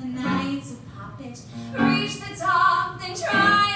the nights of poppies reach the top, then try.